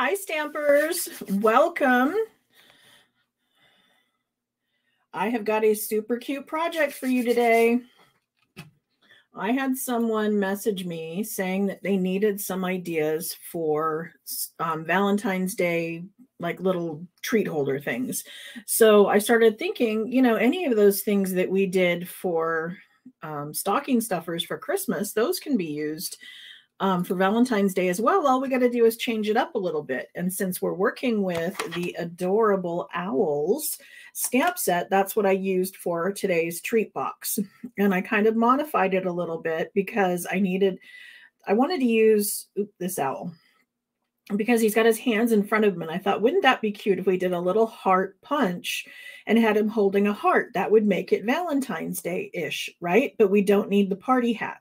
Hi, Stampers. Welcome. I have got a super cute project for you today. I had someone message me saying that they needed some ideas for um, Valentine's Day, like little treat holder things. So I started thinking, you know, any of those things that we did for um, stocking stuffers for Christmas, those can be used um, for Valentine's Day as well. All we got to do is change it up a little bit. And since we're working with the adorable owls stamp set, that's what I used for today's treat box. And I kind of modified it a little bit because I needed, I wanted to use this owl because he's got his hands in front of him. And I thought, wouldn't that be cute if we did a little heart punch and had him holding a heart? That would make it Valentine's Day ish, right? But we don't need the party hat.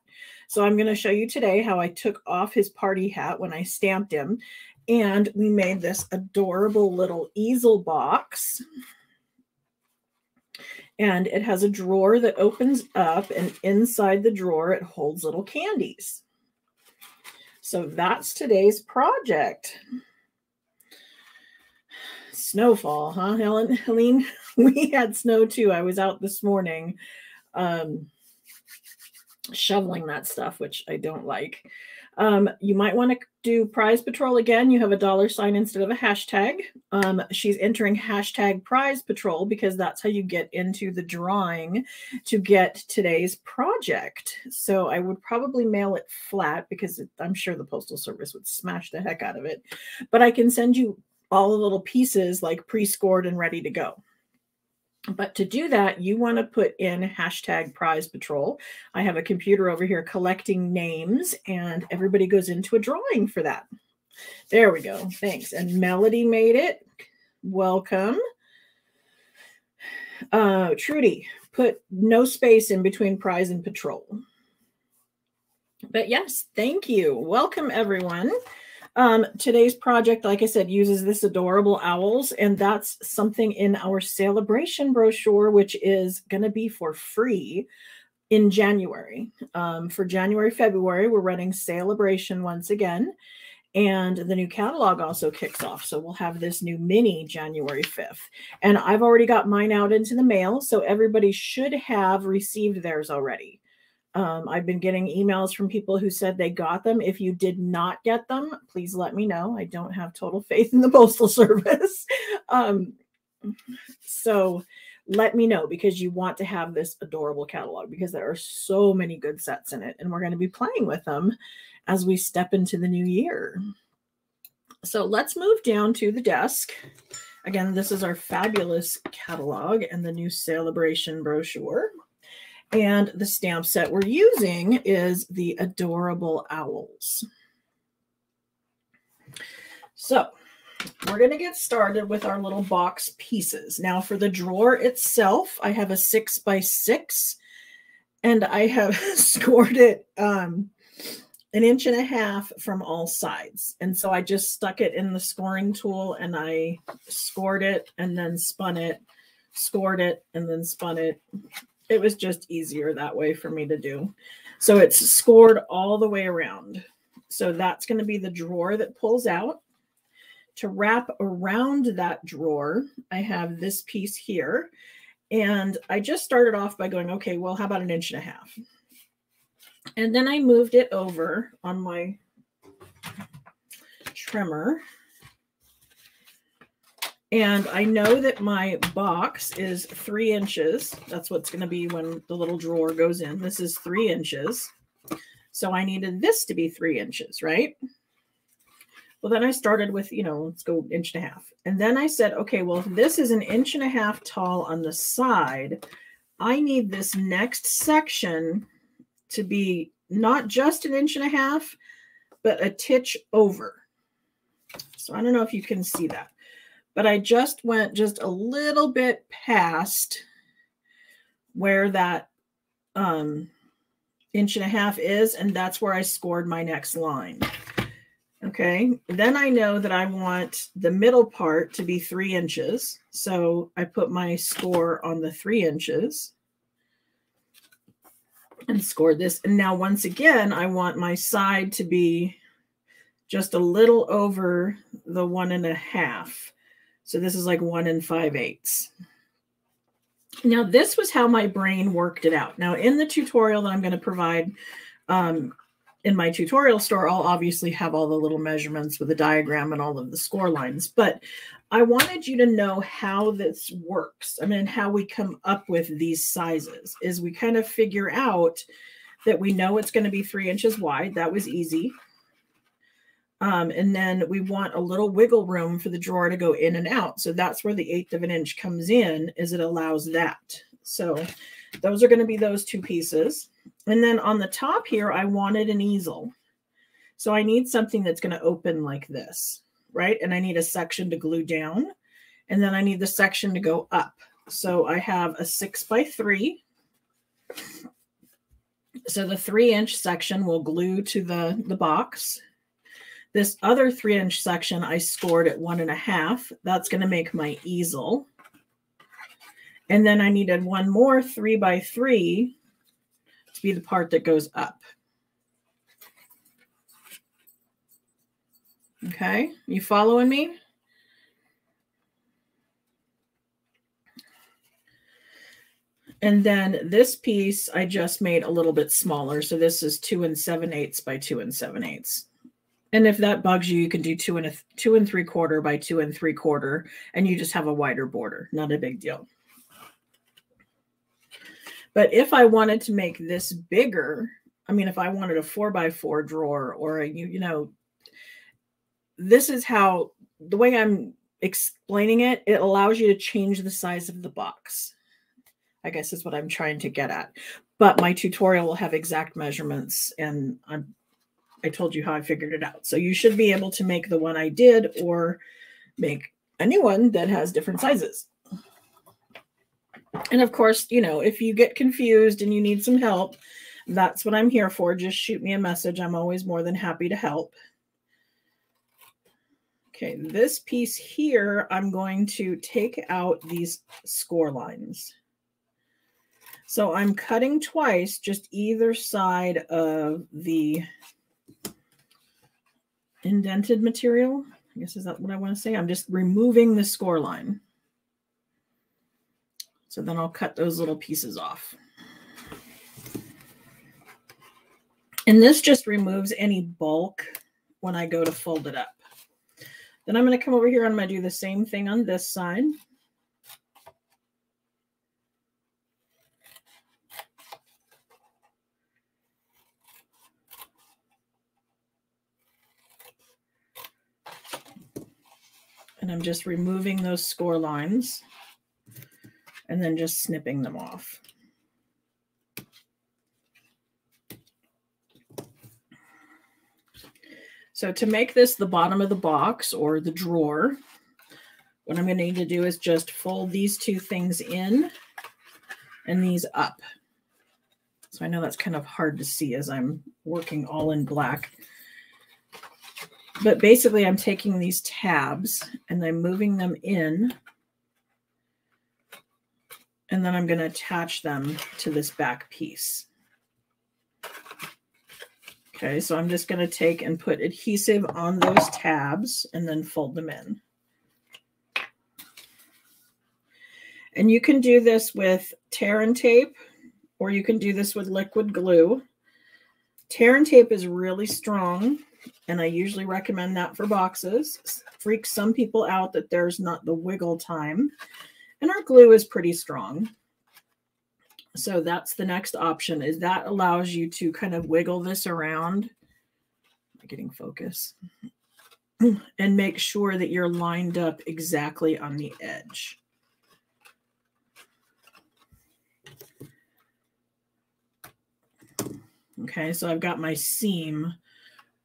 So I'm going to show you today how I took off his party hat when I stamped him. And we made this adorable little easel box. And it has a drawer that opens up and inside the drawer, it holds little candies. So that's today's project. Snowfall, huh, Helen? Helene? We had snow too. I was out this morning. Um, shoveling that stuff, which I don't like. Um, you might want to do prize patrol again. You have a dollar sign instead of a hashtag. Um, she's entering hashtag prize patrol because that's how you get into the drawing to get today's project. So I would probably mail it flat because it, I'm sure the postal service would smash the heck out of it. But I can send you all the little pieces like pre-scored and ready to go. But to do that, you want to put in hashtag prize patrol. I have a computer over here collecting names, and everybody goes into a drawing for that. There we go. Thanks. And Melody made it. Welcome. Uh, Trudy, put no space in between prize and patrol. But yes, thank you. Welcome, everyone. Um, today's project, like I said, uses this adorable owls, and that's something in our Sale-a-bration brochure, which is going to be for free in January. Um, for January, February, we're running Sale-a-bration once again, and the new catalog also kicks off. So we'll have this new mini January 5th. And I've already got mine out into the mail, so everybody should have received theirs already. Um, I've been getting emails from people who said they got them. If you did not get them, please let me know. I don't have total faith in the Postal Service. um, so let me know because you want to have this adorable catalog because there are so many good sets in it. And we're going to be playing with them as we step into the new year. So let's move down to the desk. Again, this is our fabulous catalog and the new Sale-a-bration brochure. And the stamp set we're using is the Adorable Owls. So we're going to get started with our little box pieces. Now for the drawer itself, I have a six by six and I have scored it um, an inch and a half from all sides. And so I just stuck it in the scoring tool and I scored it and then spun it, scored it and then spun it it was just easier that way for me to do. So it's scored all the way around. So that's going to be the drawer that pulls out. To wrap around that drawer, I have this piece here. And I just started off by going, okay, well, how about an inch and a half? And then I moved it over on my trimmer and I know that my box is three inches. That's what's going to be when the little drawer goes in. This is three inches. So I needed this to be three inches, right? Well, then I started with, you know, let's go inch and a half. And then I said, okay, well, this is an inch and a half tall on the side, I need this next section to be not just an inch and a half, but a titch over. So I don't know if you can see that but I just went just a little bit past where that um, inch and a half is, and that's where I scored my next line. Okay, then I know that I want the middle part to be three inches. So I put my score on the three inches and scored this. And now once again, I want my side to be just a little over the one and a half. So this is like one and five eighths. Now, this was how my brain worked it out. Now, in the tutorial that I'm going to provide um, in my tutorial store, I'll obviously have all the little measurements with a diagram and all of the score lines. But I wanted you to know how this works. I mean, how we come up with these sizes is we kind of figure out that we know it's going to be three inches wide. That was easy. Um, and then we want a little wiggle room for the drawer to go in and out. So that's where the eighth of an inch comes in is it allows that. So those are going to be those two pieces. And then on the top here, I wanted an easel. So I need something that's going to open like this, right? And I need a section to glue down. And then I need the section to go up. So I have a six by three. So the three inch section will glue to the, the box. This other three inch section I scored at one and a half. That's going to make my easel. And then I needed one more three by three to be the part that goes up. Okay, you following me? And then this piece I just made a little bit smaller. So this is two and seven eighths by two and seven eighths. And if that bugs you, you can do two and a two and three quarter by two and three quarter, and you just have a wider border. Not a big deal. But if I wanted to make this bigger, I mean, if I wanted a four by four drawer or a, you, you know, this is how the way I'm explaining it, it allows you to change the size of the box. I guess is what I'm trying to get at. But my tutorial will have exact measurements and I'm I told you how I figured it out. So you should be able to make the one I did or make a new one that has different sizes. And of course, you know, if you get confused and you need some help, that's what I'm here for. Just shoot me a message. I'm always more than happy to help. Okay, this piece here, I'm going to take out these score lines. So I'm cutting twice, just either side of the indented material. I guess is that what I want to say? I'm just removing the score line. So then I'll cut those little pieces off. And this just removes any bulk when I go to fold it up. Then I'm going to come over here and I'm going to do the same thing on this side. And I'm just removing those score lines and then just snipping them off. So to make this the bottom of the box or the drawer, what I'm going to need to do is just fold these two things in and these up. So I know that's kind of hard to see as I'm working all in black. But basically I'm taking these tabs and I'm moving them in and then I'm going to attach them to this back piece. Okay, so I'm just going to take and put adhesive on those tabs and then fold them in. And you can do this with tear and tape, or you can do this with liquid glue. Tear and tape is really strong, and I usually recommend that for boxes. Freaks some people out that there's not the wiggle time. And our glue is pretty strong. So that's the next option is that allows you to kind of wiggle this around. Getting focus. And make sure that you're lined up exactly on the edge. Okay, so I've got my seam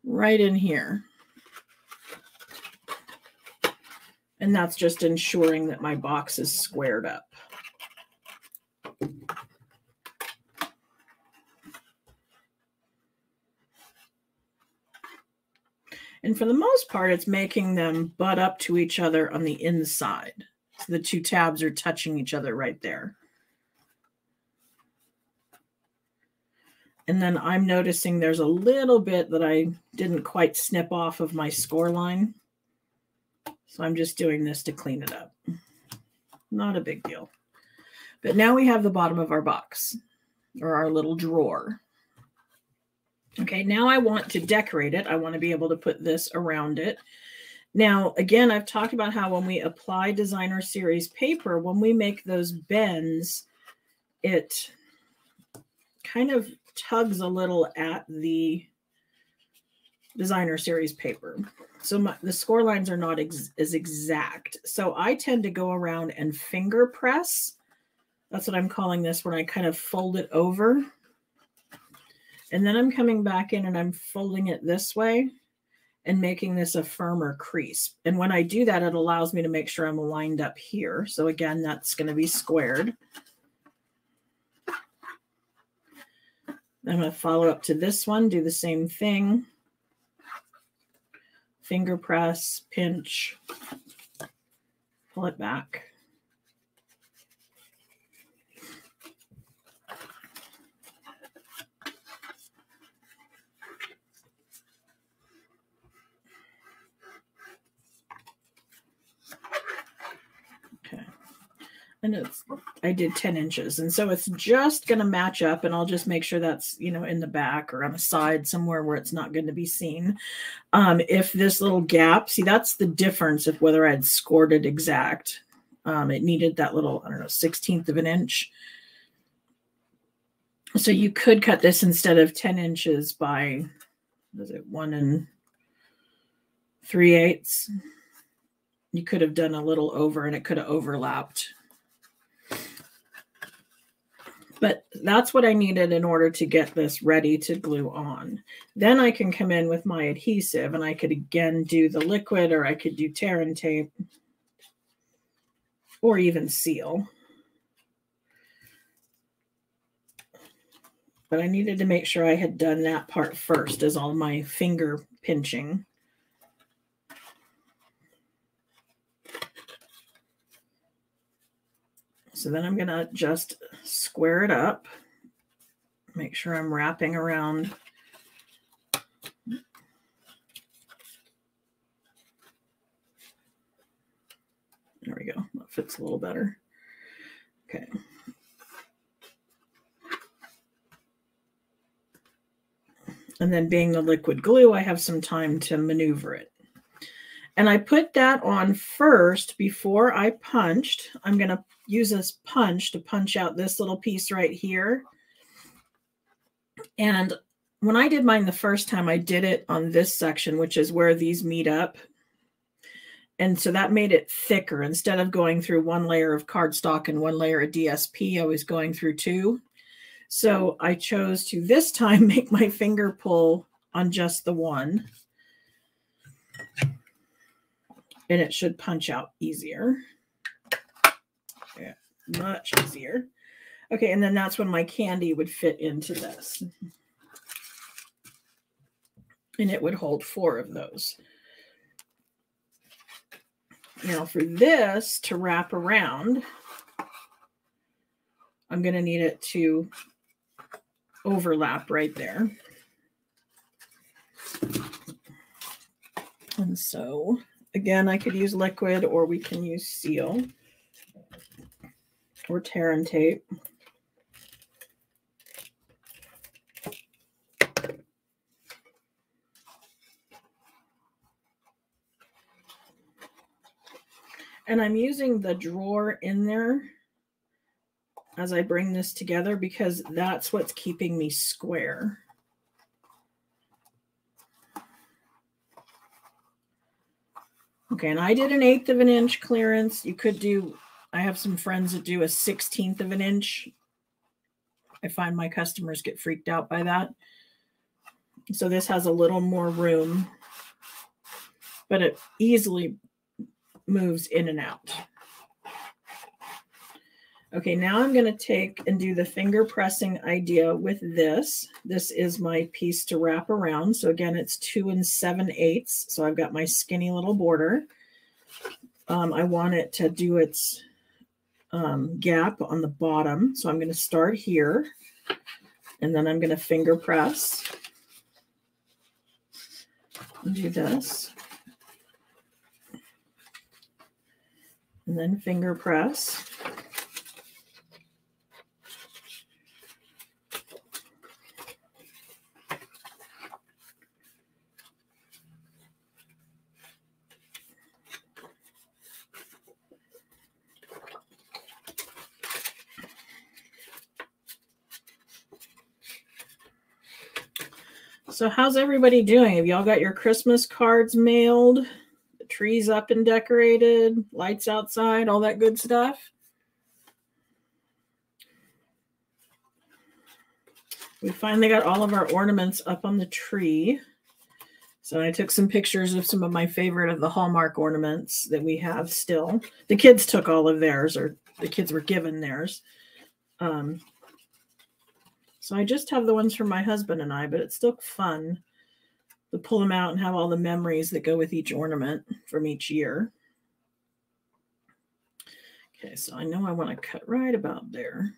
right in here. And that's just ensuring that my box is squared up. And for the most part, it's making them butt up to each other on the inside. So the two tabs are touching each other right there. And then I'm noticing there's a little bit that I didn't quite snip off of my score line. So I'm just doing this to clean it up. Not a big deal. But now we have the bottom of our box or our little drawer. Okay, now I want to decorate it. I want to be able to put this around it. Now, again, I've talked about how when we apply designer series paper, when we make those bends, it kind of tugs a little at the designer series paper. So my, the score lines are not ex as exact. So I tend to go around and finger press. That's what I'm calling this when I kind of fold it over. And then I'm coming back in and I'm folding it this way and making this a firmer crease. And when I do that, it allows me to make sure I'm lined up here. So again, that's going to be squared. I'm going to follow up to this one, do the same thing. Finger press, pinch, pull it back. And it's I did 10 inches. And so it's just going to match up and I'll just make sure that's, you know, in the back or on the side somewhere where it's not going to be seen. Um, if this little gap, see, that's the difference of whether I'd scored it exact. Um, it needed that little, I don't know, 16th of an inch. So you could cut this instead of 10 inches by, was it one and three eighths? You could have done a little over and it could have overlapped but that's what I needed in order to get this ready to glue on. Then I can come in with my adhesive and I could again do the liquid or I could do tear and tape or even seal. But I needed to make sure I had done that part first as all my finger pinching. So then I'm going to just square it up. Make sure I'm wrapping around. There we go. That fits a little better. Okay. And then being the liquid glue, I have some time to maneuver it. And I put that on first before I punched. I'm going to use this punch to punch out this little piece right here. And when I did mine the first time, I did it on this section, which is where these meet up. And so that made it thicker. Instead of going through one layer of cardstock and one layer of DSP, I was going through two. So I chose to this time make my finger pull on just the one and it should punch out easier. Yeah, much easier. Okay, and then that's when my candy would fit into this. And it would hold four of those. Now for this to wrap around, I'm going to need it to overlap right there. And so Again, I could use liquid or we can use seal or tear and tape. And I'm using the drawer in there as I bring this together because that's what's keeping me square. Okay, and I did an eighth of an inch clearance. You could do, I have some friends that do a 16th of an inch. I find my customers get freaked out by that. So this has a little more room, but it easily moves in and out. Okay, now I'm going to take and do the finger pressing idea with this. This is my piece to wrap around. So again, it's two and seven eighths. So I've got my skinny little border. Um, I want it to do its um, gap on the bottom. So I'm going to start here And then I'm going to finger press. Do this. And then finger press. So how's everybody doing? Have y'all got your Christmas cards mailed? The trees up and decorated, lights outside, all that good stuff? We finally got all of our ornaments up on the tree. So I took some pictures of some of my favorite of the Hallmark ornaments that we have still. The kids took all of theirs, or the kids were given theirs. Um, so I just have the ones from my husband and I, but it's still fun to pull them out and have all the memories that go with each ornament from each year. Okay, so I know I want to cut right about there.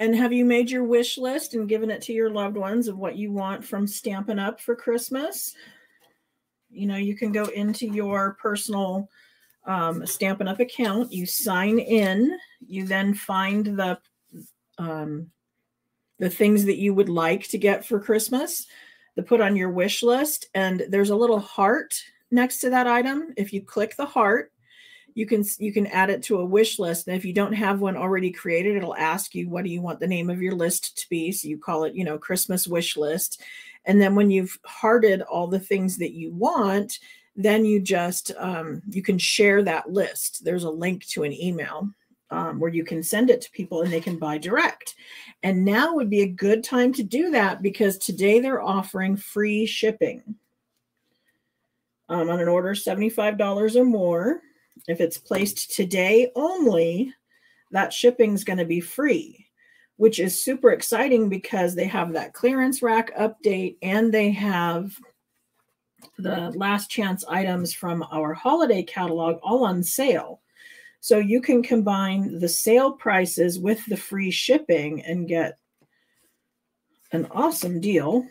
And have you made your wish list and given it to your loved ones of what you want from Stampin' Up for Christmas? You know, you can go into your personal um, Stampin' Up account, you sign in, you then find the um, the things that you would like to get for Christmas to put on your wish list, and there's a little heart next to that item. If you click the heart, you can you can add it to a wish list and if you don't have one already created it'll ask you what do you want the name of your list to be? So you call it you know christmas wish list. And then when you've hearted all the things that you want then you just um, you can share that list. There's a link to an email um, where you can send it to people and they can buy direct. And now would be a good time to do that because today they're offering free shipping um, on an order $75 or more if it's placed today only, that shipping is going to be free, which is super exciting because they have that clearance rack update and they have the last chance items from our holiday catalog all on sale. So you can combine the sale prices with the free shipping and get an awesome deal.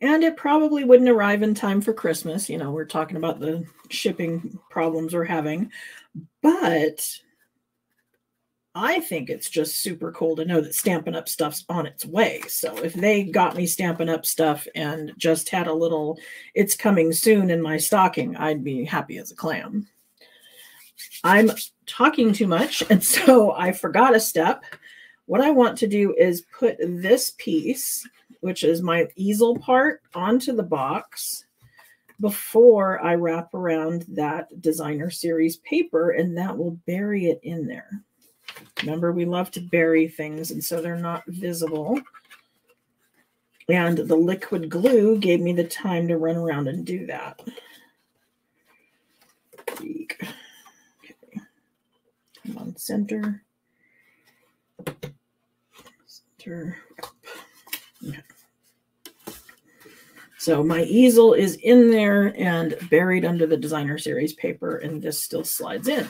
And it probably wouldn't arrive in time for Christmas. You know, we're talking about the shipping problems we're having, but I think it's just super cool to know that Stampin' Up stuff's on its way. So if they got me Stampin' Up stuff and just had a little, it's coming soon in my stocking, I'd be happy as a clam. I'm talking too much, and so I forgot a step. What I want to do is put this piece which is my easel part, onto the box before I wrap around that designer series paper, and that will bury it in there. Remember, we love to bury things, and so they're not visible. And the liquid glue gave me the time to run around and do that. Okay. Come on, center. Center. So my easel is in there and buried under the designer series paper, and this still slides in.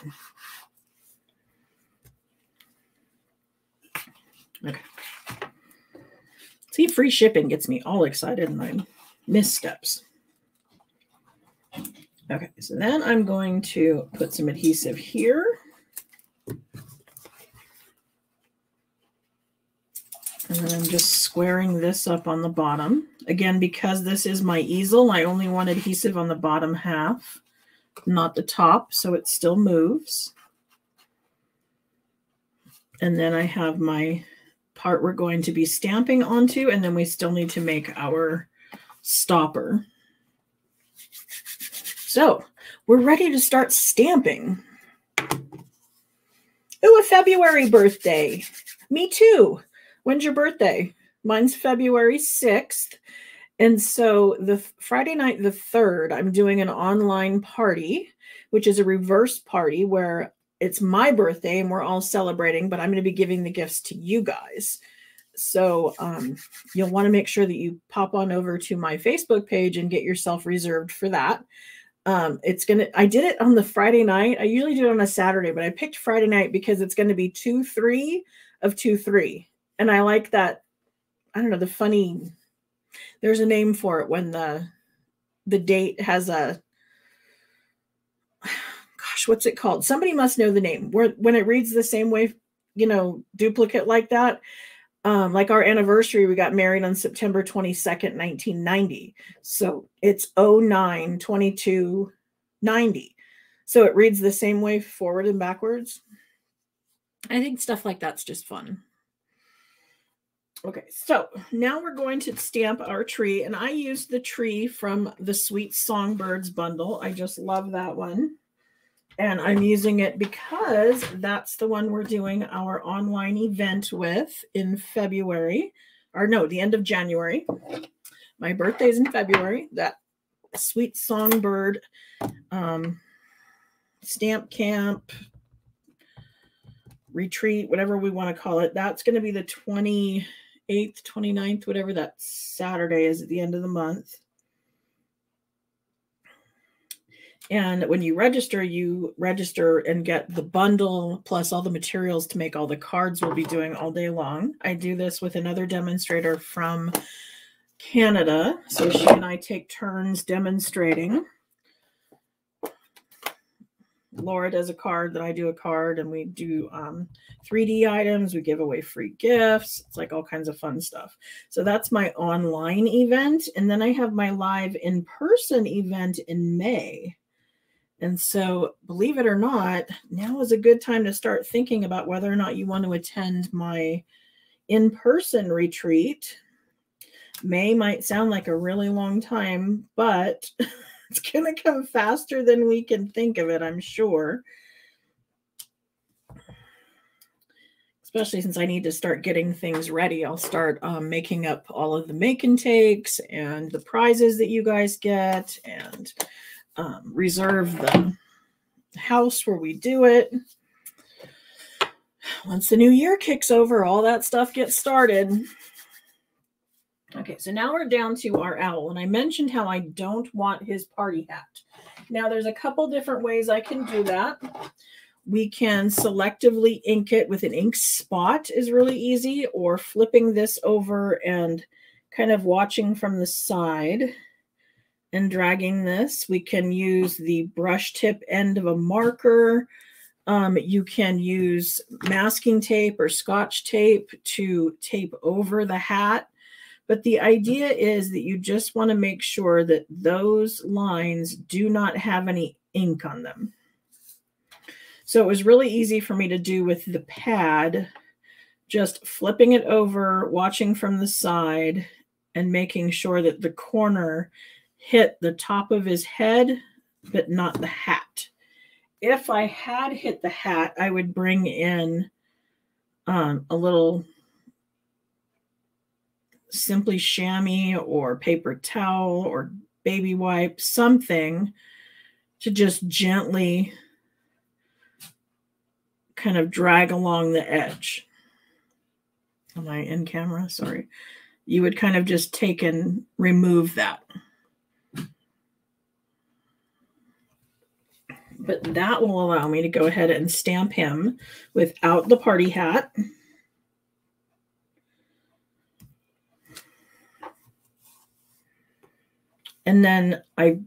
Okay. See, free shipping gets me all excited and I miss steps. Okay, so then I'm going to put some adhesive here. And then I'm just squaring this up on the bottom. Again, because this is my easel, I only want adhesive on the bottom half, not the top, so it still moves. And then I have my part we're going to be stamping onto, and then we still need to make our stopper. So we're ready to start stamping. Ooh, a February birthday. Me too. When's your birthday? Mine's February 6th. And so the Friday night, the third, I'm doing an online party, which is a reverse party where it's my birthday and we're all celebrating, but I'm going to be giving the gifts to you guys. So um, you'll want to make sure that you pop on over to my Facebook page and get yourself reserved for that. Um, it's gonna. I did it on the Friday night. I usually do it on a Saturday, but I picked Friday night because it's going to be two three of two three, and I like that. I don't know the funny. There's a name for it when the the date has a gosh, what's it called? Somebody must know the name. Where when it reads the same way, you know, duplicate like that um, like our anniversary, we got married on September 22nd, 1990. So it's 09 22 90. So it reads the same way forward and backwards. I think stuff like that's just fun. Okay, so now we're going to stamp our tree, and I used the tree from the Sweet Songbirds bundle. I just love that one and I'm using it because that's the one we're doing our online event with in February, or no, the end of January. My birthday's in February. That sweet songbird um, stamp camp retreat, whatever we want to call it. That's going to be the 28th, 29th, whatever that Saturday is at the end of the month. And when you register, you register and get the bundle plus all the materials to make all the cards we'll be doing all day long. I do this with another demonstrator from Canada. So she and I take turns demonstrating. Laura does a card, then I do a card, and we do um, 3D items. We give away free gifts. It's like all kinds of fun stuff. So that's my online event. And then I have my live in person event in May. And so, believe it or not, now is a good time to start thinking about whether or not you want to attend my in person retreat. May might sound like a really long time, but it's going to come faster than we can think of it, I'm sure. Especially since I need to start getting things ready. I'll start um, making up all of the make and takes and the prizes that you guys get and um, reserve the house where we do it. Once the new year kicks over, all that stuff gets started. Okay, so now we're down to our owl, and I mentioned how I don't want his party hat. Now, there's a couple different ways I can do that. We can selectively ink it with an ink spot is really easy, or flipping this over and kind of watching from the side and dragging this. We can use the brush tip end of a marker. Um, you can use masking tape or scotch tape to tape over the hat. But the idea is that you just want to make sure that those lines do not have any ink on them. So it was really easy for me to do with the pad, just flipping it over, watching from the side, and making sure that the corner hit the top of his head, but not the hat. If I had hit the hat, I would bring in um, a little Simply Shammy or paper towel or baby wipe, something to just gently kind of drag along the edge. Am I in camera? Sorry. You would kind of just take and remove that. but that will allow me to go ahead and stamp him without the party hat. And then I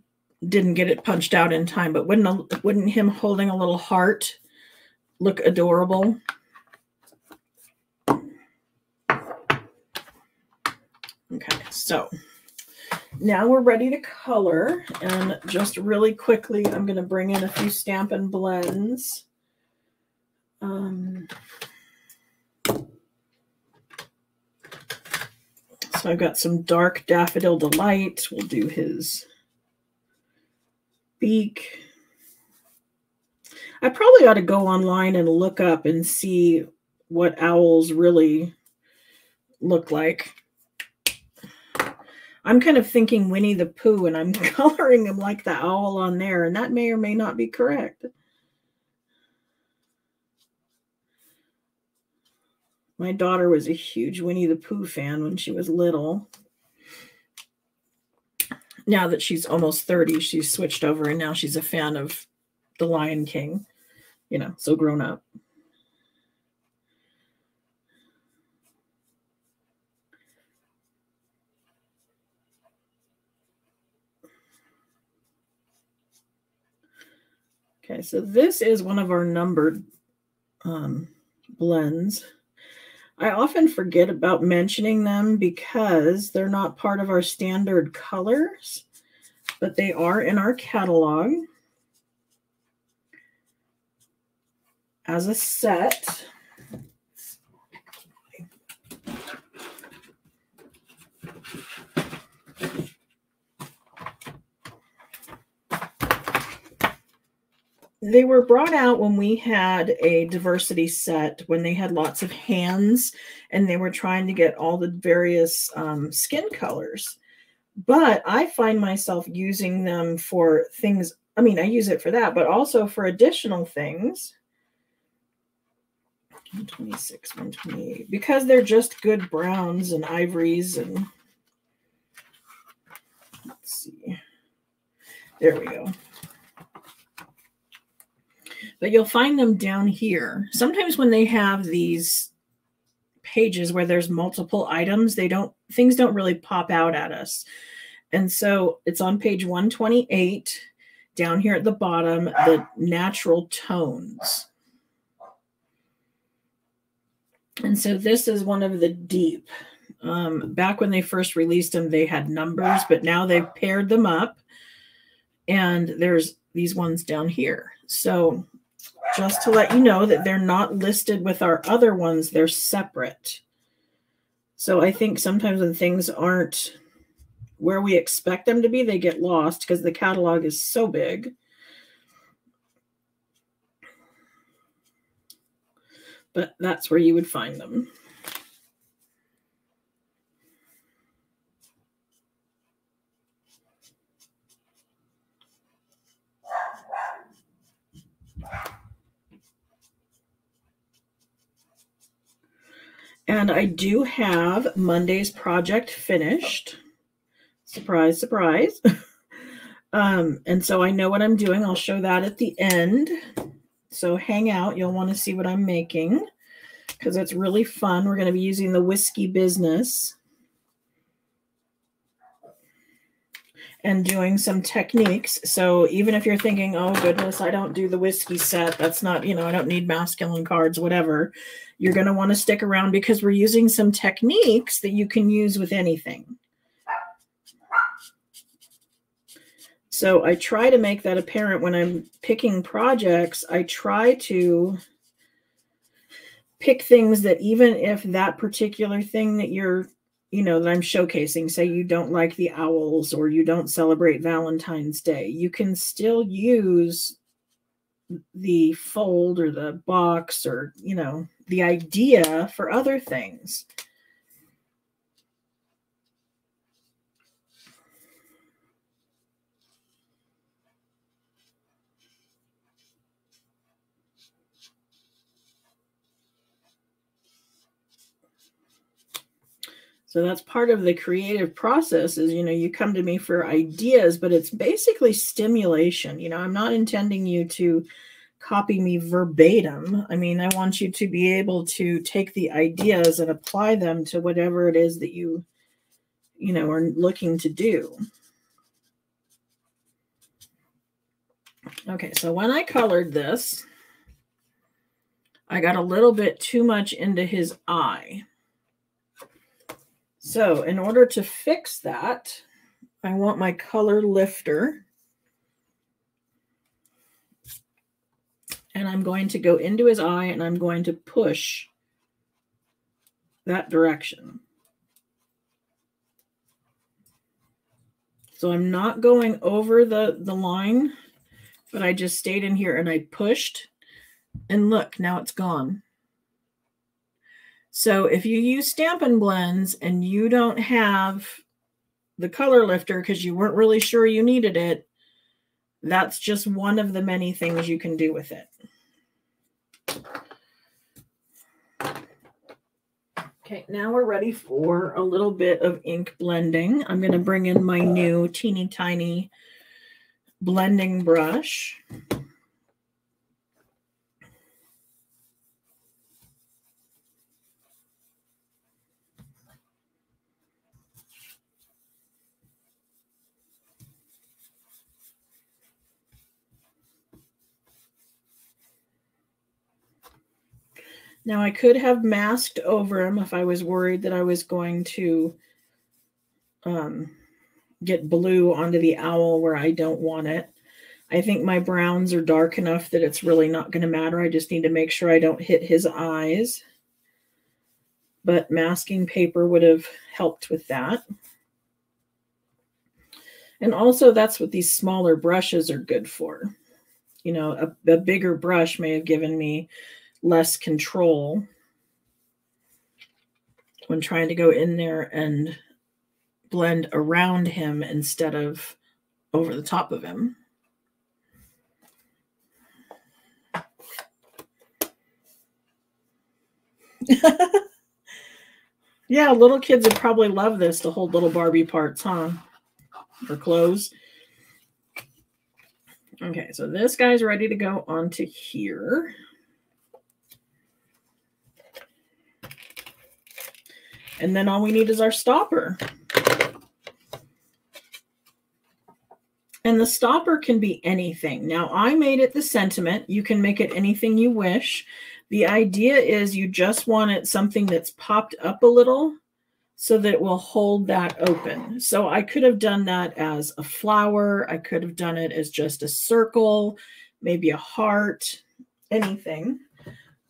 didn't get it punched out in time, but wouldn't, wouldn't him holding a little heart look adorable? Okay, so now we're ready to color. And just really quickly, I'm going to bring in a few Stampin' Blends. Um, I've got some dark Daffodil Delight. We'll do his beak. I probably ought to go online and look up and see what owls really look like. I'm kind of thinking Winnie the Pooh and I'm coloring him like the owl on there, and that may or may not be correct. My daughter was a huge Winnie the Pooh fan when she was little. Now that she's almost 30, she's switched over and now she's a fan of The Lion King, you know, so grown up. Okay, so this is one of our numbered um, blends. I often forget about mentioning them because they're not part of our standard colors, but they are in our catalog as a set. They were brought out when we had a diversity set when they had lots of hands and they were trying to get all the various um, skin colors. But i find myself using them for things i mean i use it for that but also for additional things. 126 128 because they're just good browns and ivories and let's see. There we go but you'll find them down here. Sometimes when they have these pages where there's multiple items, they don't things don't really pop out at us. And so it's on page 128 down here at the bottom, the natural tones. And so this is one of the deep. Um, back when they first released them, they had numbers, but now they've paired them up. And there's these ones down here. So just to let you know that they're not listed with our other ones, they're separate. So I think sometimes when things aren't where we expect them to be, they get lost because the catalog is so big. But that's where you would find them. And I do have Monday's project finished. Surprise, surprise. um, and so I know what I'm doing. I'll show that at the end. So hang out. You'll want to see what I'm making because it's really fun. We're going to be using the whiskey business and doing some techniques. So even if you're thinking, oh goodness, I don't do the whiskey set, that's not, you know, I don't need masculine cards, whatever, you're going to want to stick around because we're using some techniques that you can use with anything. So I try to make that apparent when I'm picking projects. I try to pick things that even if that particular thing that you're you know, that I'm showcasing, say you don't like the owls or you don't celebrate Valentine's Day, you can still use the fold or the box or, you know, the idea for other things. So that's part of the creative process is, you know, you come to me for ideas, but it's basically stimulation. You know, I'm not intending you to copy me verbatim. I mean, I want you to be able to take the ideas and apply them to whatever it is that you, you know, are looking to do. Okay, so when I colored this, I got a little bit too much into his eye. So in order to fix that, I want my color lifter. And I'm going to go into his eye and I'm going to push that direction. So I'm not going over the, the line, but I just stayed in here and I pushed and look, now it's gone. So if you use Stampin' Blends and you don't have the color lifter because you weren't really sure you needed it, that's just one of the many things you can do with it. Okay, now we're ready for a little bit of ink blending. I'm going to bring in my new teeny tiny blending brush. Now I could have masked over him if I was worried that I was going to um, get blue onto the owl where I don't want it. I think my browns are dark enough that it's really not going to matter. I just need to make sure I don't hit his eyes. But masking paper would have helped with that. And also that's what these smaller brushes are good for. You know, a, a bigger brush may have given me less control when trying to go in there and blend around him instead of over the top of him. yeah, little kids would probably love this to hold little Barbie parts, huh? For clothes. Okay, so this guy's ready to go onto here. And then all we need is our stopper. And the stopper can be anything. Now, I made it the sentiment. You can make it anything you wish. The idea is you just want it something that's popped up a little so that it will hold that open. So I could have done that as a flower. I could have done it as just a circle, maybe a heart, anything.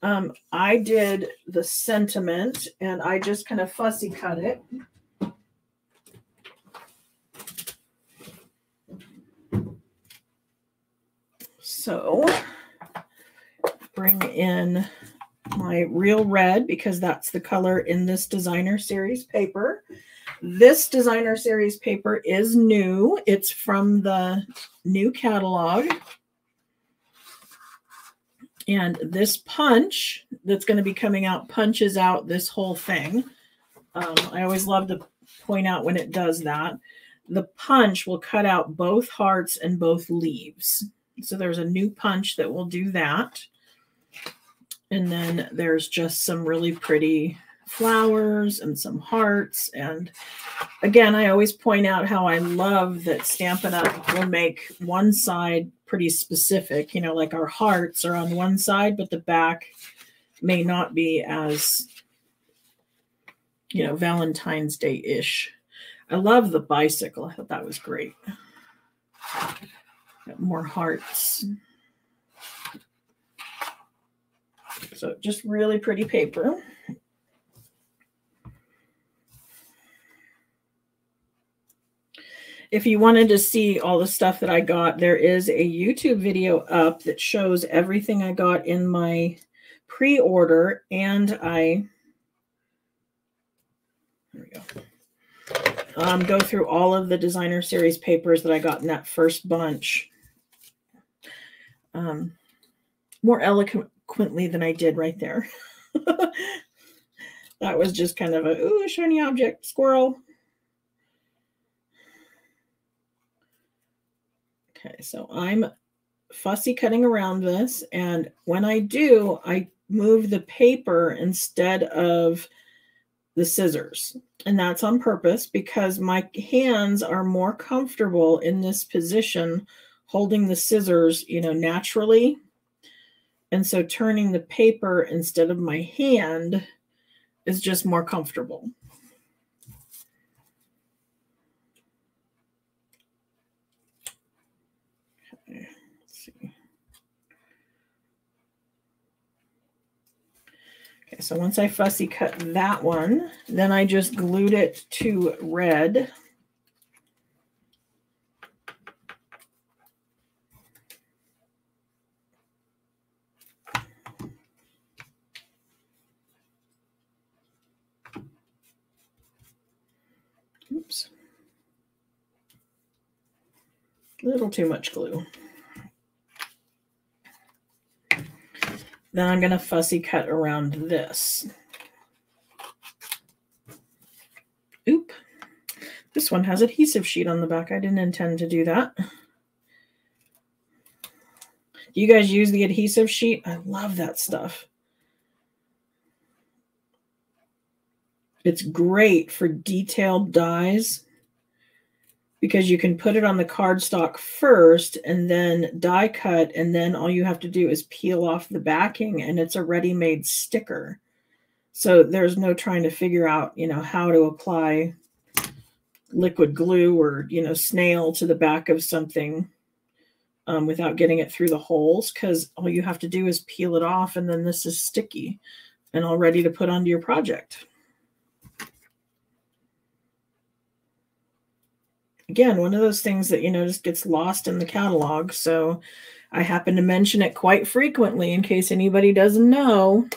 Um, I did the sentiment and I just kind of fussy cut it. So bring in my real red because that's the color in this designer series paper. This designer series paper is new. It's from the new catalog. And this punch that's going to be coming out punches out this whole thing. Um, I always love to point out when it does that. The punch will cut out both hearts and both leaves. So there's a new punch that will do that. And then there's just some really pretty flowers and some hearts. And again, I always point out how I love that Stampin' Up! will make one side pretty specific. You know, like our hearts are on one side, but the back may not be as, you know, Valentine's Day-ish. I love the bicycle. I thought that was great. Got more hearts. So just really pretty paper. If you wanted to see all the stuff that I got, there is a YouTube video up that shows everything I got in my pre-order and I there we go. Um, go through all of the designer series papers that I got in that first bunch. Um, more eloquently than I did right there. that was just kind of a, ooh, shiny object, squirrel. Okay, so I'm fussy cutting around this. And when I do, I move the paper instead of the scissors. And that's on purpose because my hands are more comfortable in this position holding the scissors, you know, naturally. And so turning the paper instead of my hand is just more comfortable. So once I fussy cut that one, then I just glued it to red. Oops. a little too much glue. Then I'm going to fussy cut around this. Oop. This one has adhesive sheet on the back. I didn't intend to do that. You guys use the adhesive sheet? I love that stuff. It's great for detailed dies because you can put it on the cardstock first and then die cut and then all you have to do is peel off the backing and it's a ready-made sticker. So there's no trying to figure out, you know, how to apply liquid glue or, you know, snail to the back of something um, without getting it through the holes because all you have to do is peel it off and then this is sticky and all ready to put onto your project. Again, one of those things that, you know, just gets lost in the catalog. So I happen to mention it quite frequently in case anybody doesn't know.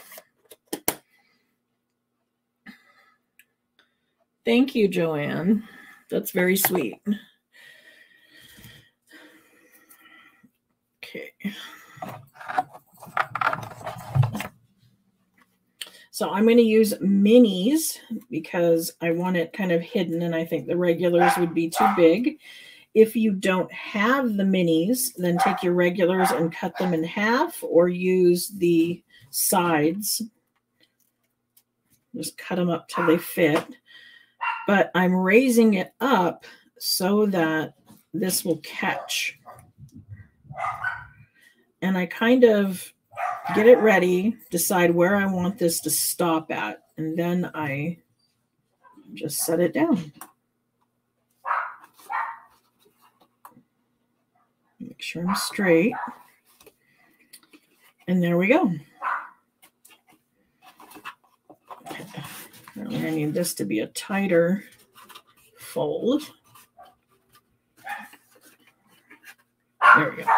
Thank you, Joanne. That's very sweet. Okay. So I'm going to use minis because I want it kind of hidden and I think the regulars would be too big. If you don't have the minis, then take your regulars and cut them in half or use the sides. Just cut them up till they fit. But I'm raising it up so that this will catch. And I kind of get it ready, decide where I want this to stop at, and then I just set it down. Make sure I'm straight. And there we go. I need this to be a tighter fold. There we go.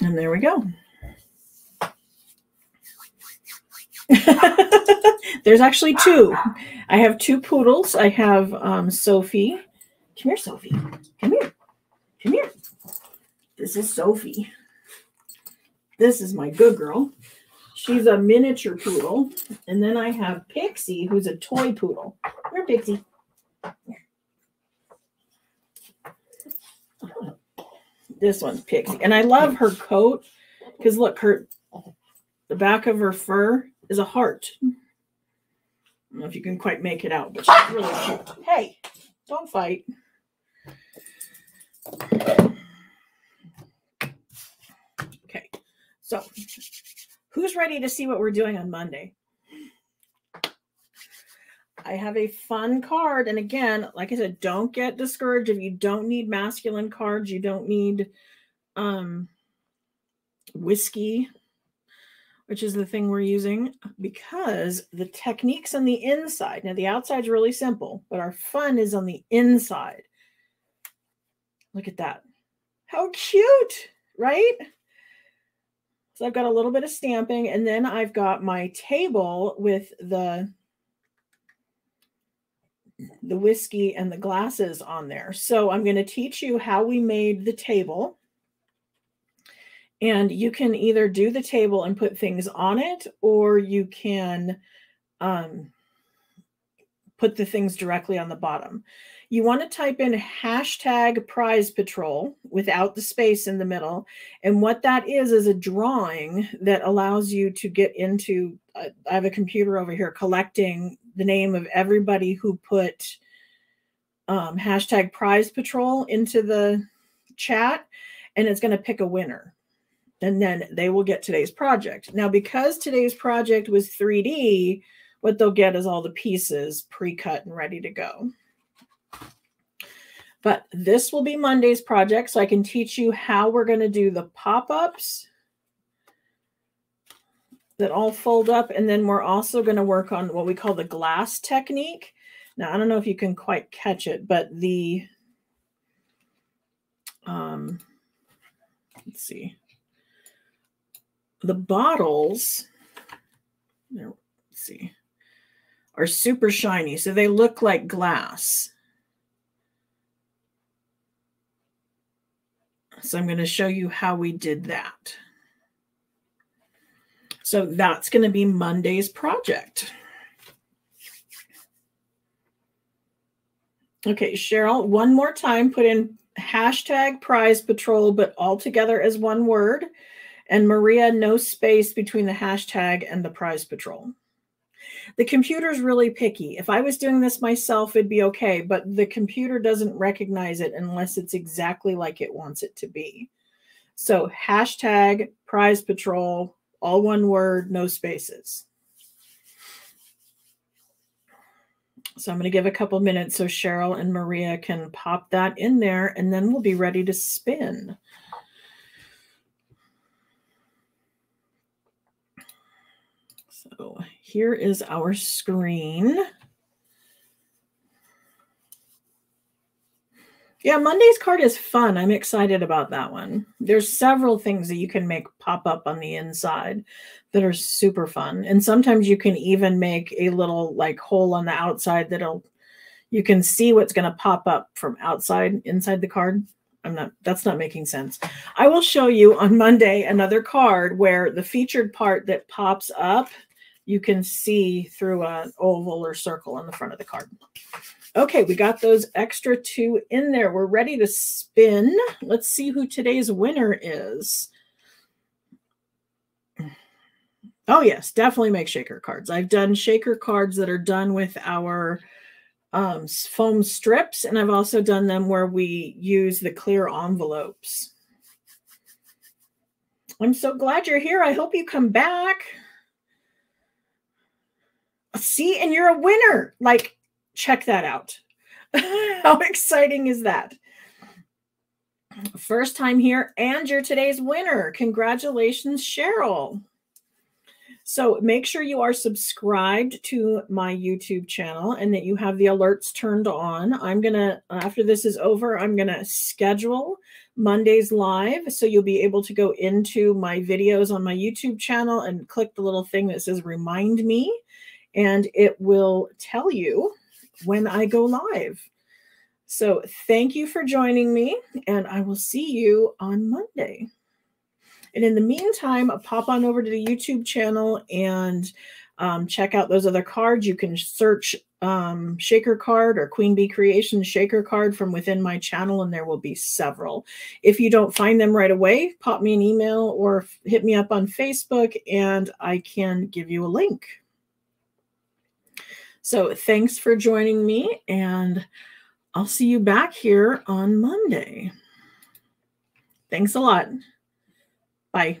And there we go. There's actually two. I have two poodles. I have um, Sophie. Come here, Sophie. Come here. Come here. This is Sophie. This is my good girl. She's a miniature poodle. And then I have Pixie, who's a toy poodle. Where, Pixie? Here. This one's Pixie. And I love her coat because look, her the back of her fur is a heart. I don't know if you can quite make it out, but she's really cute. Hey, don't fight. Okay, so who's ready to see what we're doing on Monday? I have a fun card. And again, like I said, don't get discouraged if you don't need masculine cards. You don't need um, whiskey, which is the thing we're using, because the techniques on the inside. Now, the outside is really simple, but our fun is on the inside. Look at that. How cute, right? So I've got a little bit of stamping, and then I've got my table with the the whiskey and the glasses on there. So I'm going to teach you how we made the table. And you can either do the table and put things on it, or you can um, put the things directly on the bottom. You want to type in hashtag prize patrol without the space in the middle. And what that is, is a drawing that allows you to get into. Uh, I have a computer over here collecting the name of everybody who put um, hashtag prize patrol into the chat, and it's going to pick a winner. And then they will get today's project. Now, because today's project was 3D, what they'll get is all the pieces pre-cut and ready to go. But this will be Monday's project, so I can teach you how we're going to do the pop-ups that all fold up. And then we're also going to work on what we call the glass technique. Now, I don't know if you can quite catch it, but the, um, let's see, the bottles, let's see, are super shiny. So they look like glass. So I'm going to show you how we did that. So that's going to be Monday's project. Okay, Cheryl, one more time, put in hashtag prize patrol, but all together as one word. And Maria, no space between the hashtag and the prize patrol. The computer's really picky. If I was doing this myself, it'd be okay, but the computer doesn't recognize it unless it's exactly like it wants it to be. So hashtag prize patrol, all one word, no spaces. So I'm going to give a couple minutes so Cheryl and Maria can pop that in there, and then we'll be ready to spin. So here is our screen. Yeah, Monday's card is fun. I'm excited about that one. There's several things that you can make pop up on the inside that are super fun. And sometimes you can even make a little like hole on the outside that'll you can see what's going to pop up from outside inside the card. I'm not that's not making sense. I will show you on Monday another card where the featured part that pops up you can see through an oval or circle on the front of the card. Okay, we got those extra two in there. We're ready to spin. Let's see who today's winner is. Oh, yes, definitely make shaker cards. I've done shaker cards that are done with our um, foam strips, and I've also done them where we use the clear envelopes. I'm so glad you're here. I hope you come back. See, and you're a winner. Like, check that out. How exciting is that? First time here, and you're today's winner. Congratulations, Cheryl. So make sure you are subscribed to my YouTube channel and that you have the alerts turned on. I'm going to, after this is over, I'm going to schedule Mondays live. So you'll be able to go into my videos on my YouTube channel and click the little thing that says remind me, and it will tell you when I go live. So thank you for joining me, and I will see you on Monday. And in the meantime, pop on over to the YouTube channel and um, check out those other cards. You can search um, Shaker card or Queen B Creations Shaker card from within my channel, and there will be several. If you don't find them right away, pop me an email or hit me up on Facebook, and I can give you a link. So thanks for joining me, and I'll see you back here on Monday. Thanks a lot. Bye.